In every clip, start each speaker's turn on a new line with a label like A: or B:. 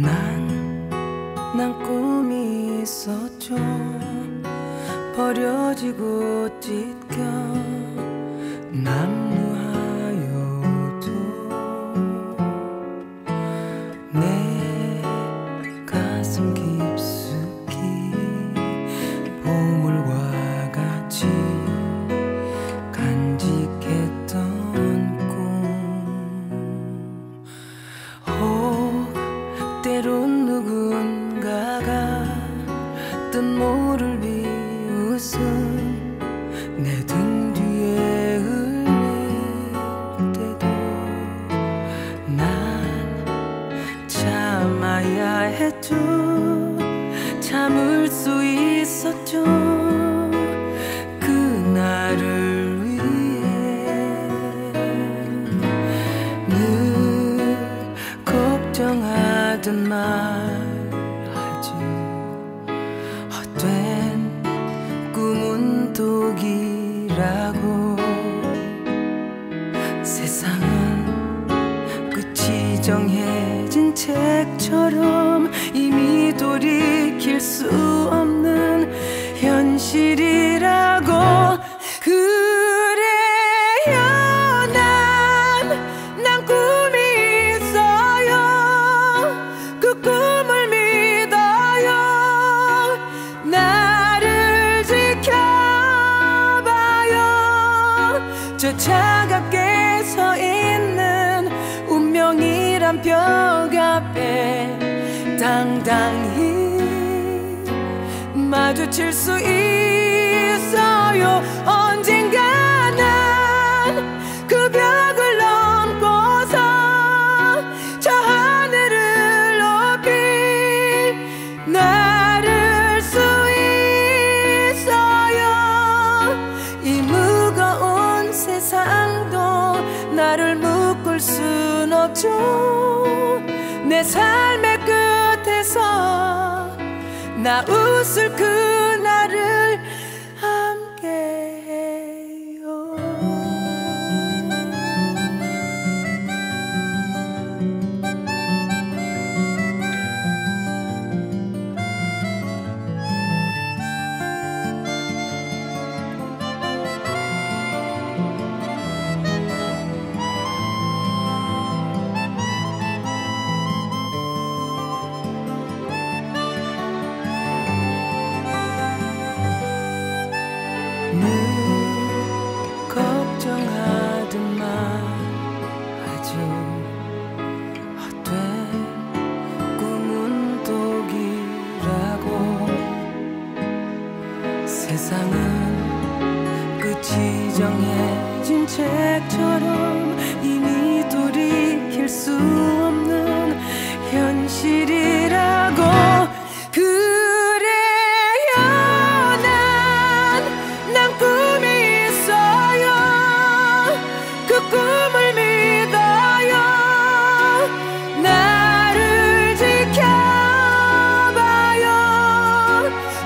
A: 난, 난 꿈이 있었죠. 버려지고 찢겨 난무하여도 내 가슴 깊숙이 보 때론 누군가가 뜻 모를 비웃음 정해진 책처럼 이미 돌이킬 수 없는 현실이라고 그래요. 난, 난 꿈이 있어요. 그 꿈을 믿어요. 나를 지켜봐요. 저 차갑 운명이란 벽 앞에 당당히 마주칠 수 있어요 순 없죠 내 삶의 끝에서 나 웃을 그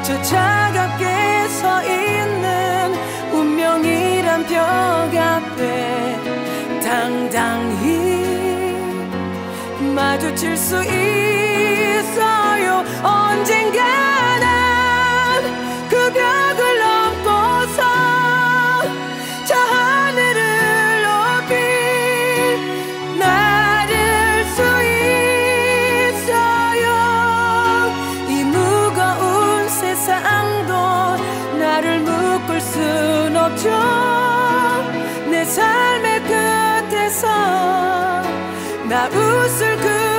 A: 저 차갑게 서 있는 운명이란 벽 앞에 당당히 마주칠 수 있어요. 언젠가 난 순 없죠. 내 삶의 끝에서 나 웃을 그